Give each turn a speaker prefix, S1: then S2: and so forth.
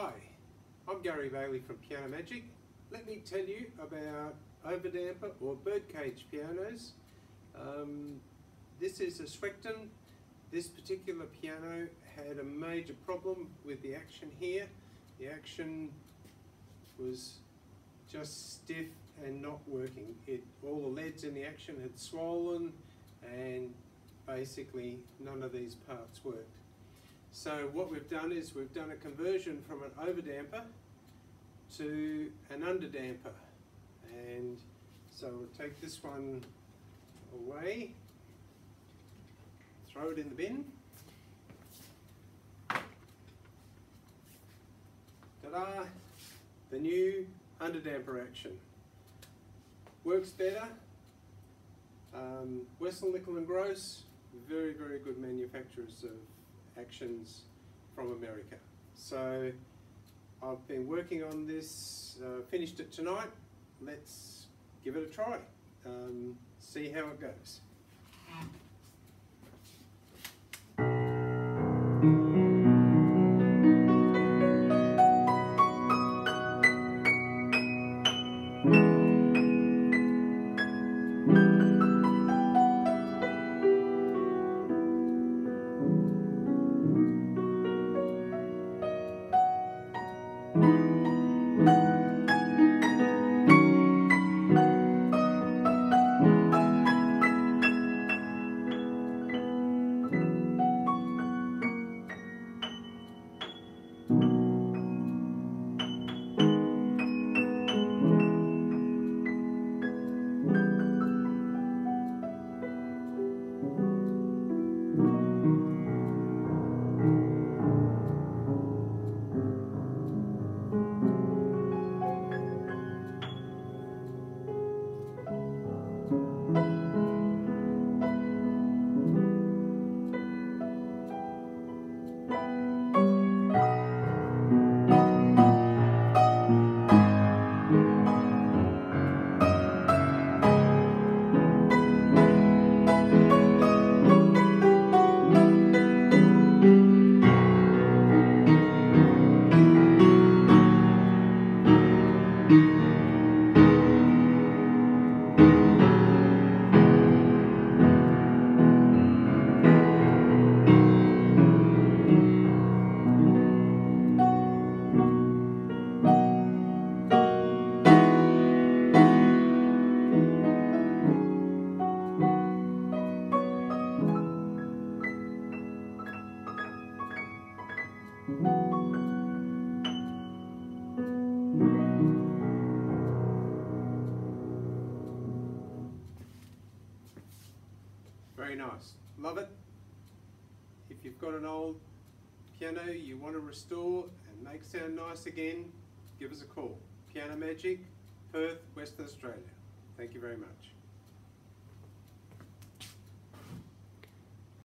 S1: Hi, I'm Gary Bailey from Piano Magic. Let me tell you about overdamper or birdcage pianos. Um, this is a Schwechten. This particular piano had a major problem with the action here. The action was just stiff and not working. It, all the leads in the action had swollen and basically none of these parts worked. So what we've done is we've done a conversion from an overdamper to an underdamper. And so we'll take this one away, throw it in the bin. Ta-da! The new underdamper action. Works better. Um, Wessel Nickel and Gross, very, very good manufacturers of actions from America. So I've been working on this, uh, finished it tonight. Let's give it a try, um, see how it goes. Very nice. Love it. If you've got an old piano you want to restore and make sound nice again, give us a call. Piano Magic, Perth, Western Australia. Thank you very much.